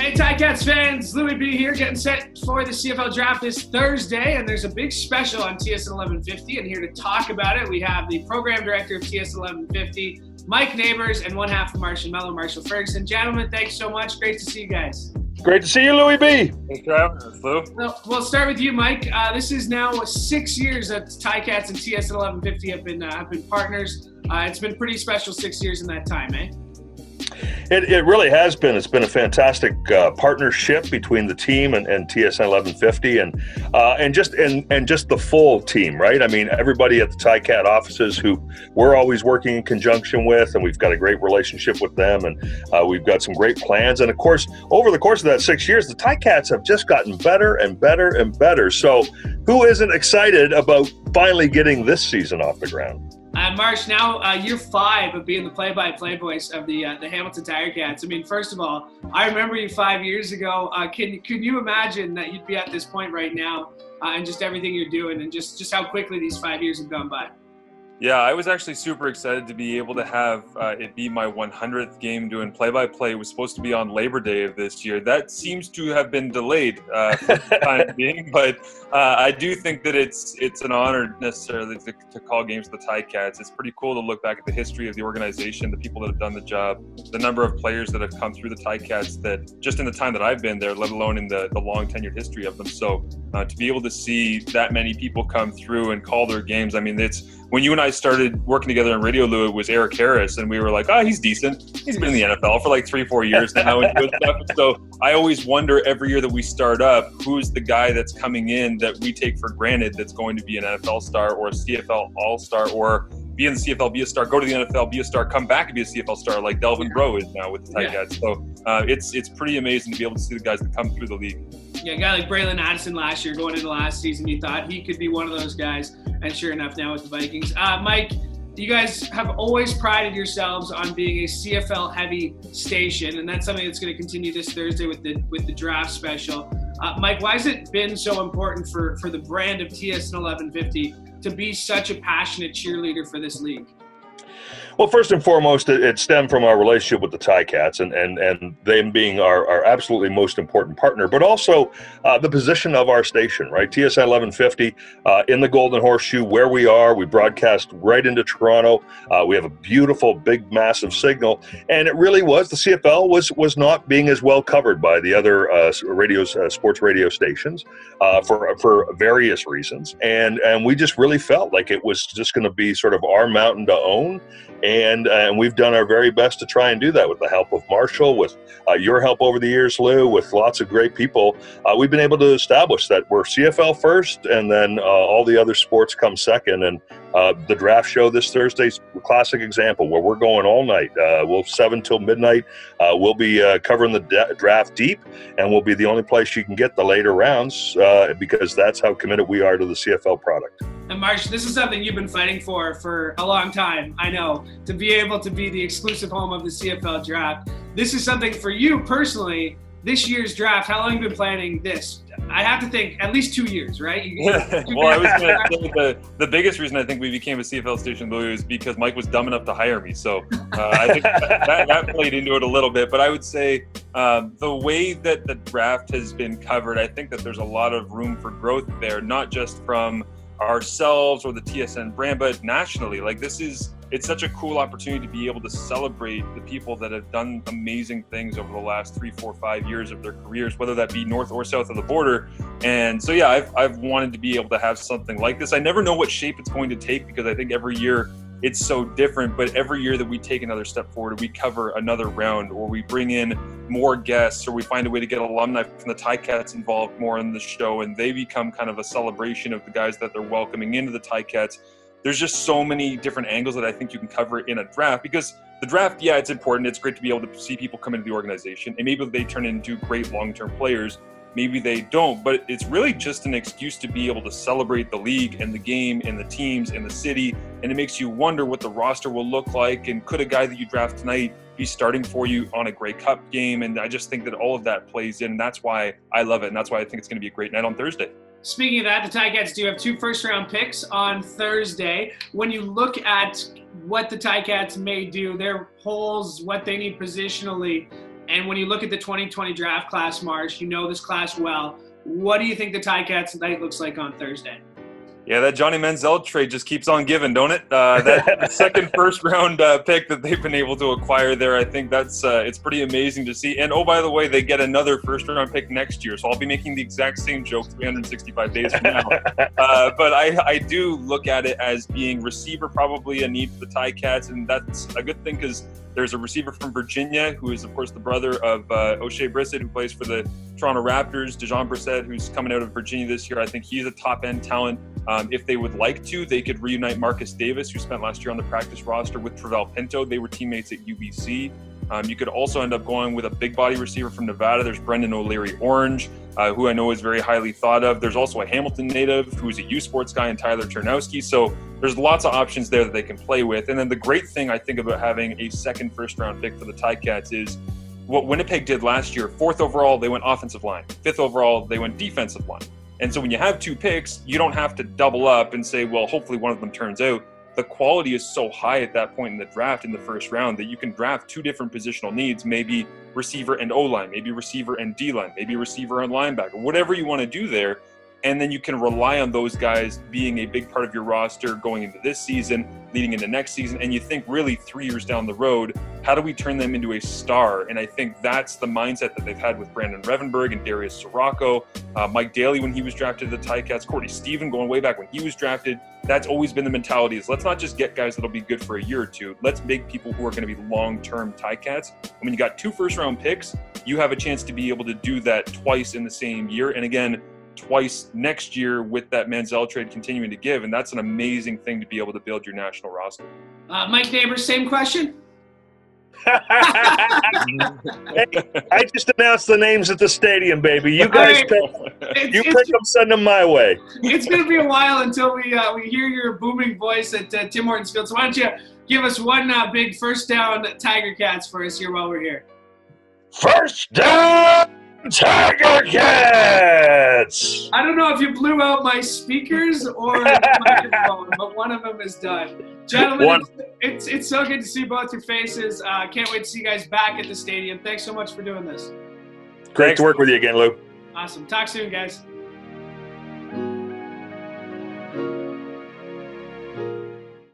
Hey, Ticats fans, Louie B here, getting set for the CFL draft this Thursday, and there's a big special on TSN 1150. And here to talk about it, we have the program director of TSN 1150, Mike Nabuurs, and one half of Marsh and Melo, Marshall Ferguson. Gentlemen, thanks so much. Great to see you guys. Great to see you, Louie B. Thanks for having us, Lou. Well, we'll start with you, Mike. Uh, this is now six years that Ticats and TSN 1150 have been uh, have been partners. Uh, it's been pretty special six years in that time, eh? It, it really has been. It's been a fantastic uh, partnership between the team and, and TSN 1150, and uh, and just and and just the full team, right? I mean, everybody at the TICAT offices who we're always working in conjunction with, and we've got a great relationship with them, and uh, we've got some great plans. And of course, over the course of that six years, the TICATs have just gotten better and better and better. So, who isn't excited about finally getting this season off the ground? Uh, Marsh, now uh, year five of being the play-by-play voice of the uh, the Hamilton Tiger Cats. I mean, first of all, I remember you five years ago. Uh, can can you imagine that you'd be at this point right now, uh, and just everything you're doing, and just just how quickly these five years have gone by? Yeah, I was actually super excited to be able to have uh, it be my 100th game doing play-by-play. It was supposed to be on Labor Day of this year. That seems to have been delayed uh, for the time being, but uh, I do think that it's it's an honor necessarily to, to call games the Ticats. It's pretty cool to look back at the history of the organization, the people that have done the job, the number of players that have come through the Ticats that just in the time that I've been there, let alone in the, the long tenured history of them. So uh, to be able to see that many people come through and call their games, I mean, it's when you and I started working together in Radio Lou, it was Eric Harris, and we were like, oh, he's decent. He's been in the NFL for like three, four years now. and good stuff. So I always wonder every year that we start up, who's the guy that's coming in that we take for granted that's going to be an NFL star or a CFL All Star or be in the CFL, be a star, go to the NFL, be a star, come back and be a CFL star like Delvin Breaux is now with the Ticats. Yeah. So uh, it's it's pretty amazing to be able to see the guys that come through the league. Yeah, a guy like Braylon Addison last year going into last season, you thought he could be one of those guys, and sure enough, now with the Vikings. Uh, Mike, you guys have always prided yourselves on being a CFL heavy station, and that's something that's going to continue this Thursday with the with the draft special. Uh, Mike, why has it been so important for for the brand of TSN 1150 to be such a passionate cheerleader for this league? Well, first and foremost, it, it stemmed from our relationship with the Ticats and, and, and them being our, our absolutely most important partner, but also uh, the position of our station, right? TSN 1150 uh, in the Golden Horseshoe, where we are. We broadcast right into Toronto. Uh, we have a beautiful, big, massive signal. And it really was, the CFL was, was not being as well covered by the other uh, radios, uh, sports radio stations uh, for, for various reasons. And, and we just really felt like it was just going to be sort of our mountain to own and uh, and we've done our very best to try and do that with the help of Marshall, with uh, your help over the years, Lou, with lots of great people. Uh, we've been able to establish that we're CFL first, and then uh, all the other sports come second. And uh, the draft show this Thursday's a classic example where we're going all night. Uh, we'll seven till midnight. We'll be covering the de- draft deep, and we'll be the only place you can get the later rounds because that's how committed we are to the CFL product. And Marsh, this is something you've been fighting for for a long time. I know to be able to be the exclusive home of the CFL draft. This is something for you personally this year's draft, how long have you been planning this? I have to think at least two years, right? well, I was going to say the, the biggest reason I think we became a CFL station blue is because Mike was dumb enough to hire me. So uh, I think that, that, played into it a little bit. But I would say um, the way that the draft has been covered, I think that there's a lot of room for growth there, not just from ourselves or the TSN brand, but nationally. Like this is it's such a cool opportunity to be able to celebrate the people that have done amazing things over the last three, four, five years of their careers, whether that be north or south of the border. And so, yeah, I've, I've wanted to be able to have something like this. I never know what shape it's going to take because I think every year it's so different. But every year that we take another step forward, we cover another round, or we bring in more guests, or we find a way to get alumni from the Ticats involved more in the show, and they become kind of a celebration of the guys that they're welcoming into the Ticats there's just so many different angles that I think you can cover in a draft because the draft, yeah, it's important. It's great to be able to see people come into the organization and maybe they turn into great long term players. Maybe they don't, but it's really just an excuse to be able to celebrate the league and the game and the teams and the city. And it makes you wonder what the roster will look like. And could a guy that you draft tonight be starting for you on a Grey Cup game? And I just think that all of that plays in. And that's why I love it. And that's why I think it's going to be a great night on Thursday. Speaking of that, the Ticats do have two first round picks on Thursday. When you look at what the Ticats may do, their holes, what they need positionally, And when you look at the 2020 draft class, Marsh, you know this class well. What do you think the Ticats night looks like on Thursday? Yeah, that Johnny Manziel trade just keeps on giving, don't it? Uh, that second first round uh, pick that they've been able to acquire there, I think that's uh, it's pretty amazing to see. And oh, by the way, they get another first round pick next year, so I'll be making the exact same joke 365 days from now. Uh, but I, I do look at it as being receiver probably a need for the Tie Cats, and that's a good thing because there's a receiver from Virginia who is, of course, the brother of uh, Oshae Brissett, who plays for the Toronto Raptors. Dejon Brissett, who's coming out of Virginia this year. I think he's a top end talent. Um, if they would like to, they could reunite Marcus Davis, who spent last year on the practice roster with Trivel Pinto. They were teammates at UBC. Um, you could also end up going with a big body receiver from Nevada. There's Brendan O'Leary Orange, uh, who I know is very highly thought of. There's also a Hamilton native who's a U Sports guy, and Tyler Ternowski. So there's lots of options there that they can play with. And then the great thing I think about having a second first round pick for the Ticats is what Winnipeg did last year. Fourth overall, they went offensive line. Fifth overall, they went defensive line. And so when you have two picks, you don't have to double up and say, well, hopefully one of them turns out the quality is so high at that point in the draft in the first round that you can draft two different positional needs, maybe receiver and O line, maybe receiver and D line, maybe receiver and linebacker, whatever you want to do there. And then you can rely on those guys being a big part of your roster going into this season, leading into next season. And you think really three years down the road, how do we turn them into a star? And I think that's the mindset that they've had with Brandon Revenberg and Darius Ciraco, uh, Mike Daly when he was drafted to the Ticats, Courtney Stephen going way back when he was drafted that's always been the mentality is let's not just get guys that'll be good for a year or two. Let's make people who are going to be long-term Ticats. And when you got two first-round picks, you have a chance to be able to do that twice in the same year. And again, twice next year with that Manziel trade continuing to give. And that's an amazing thing to be able to build your national roster. Uh, Mike Nabuurs, same question. hey, I just announced the names at the stadium, baby. You guys right. pick. you pick them, send them my way. It's going to be a while until we uh, we hear your booming voice at uh, Tim Hortons Field. So why don't you give us one uh, big first down Tiger Cats for us here while we're here? First down Tiger Cats! I don't know if you blew out my speakers or my microphone, but one of them is done. Gentlemen, one. It's, it's so good to see both your faces. Uh, can't wait to see you guys back at the stadium. Thanks so much for doing this. Great Thanks. to work with you again, Lou. Awesome. Talk soon, guys.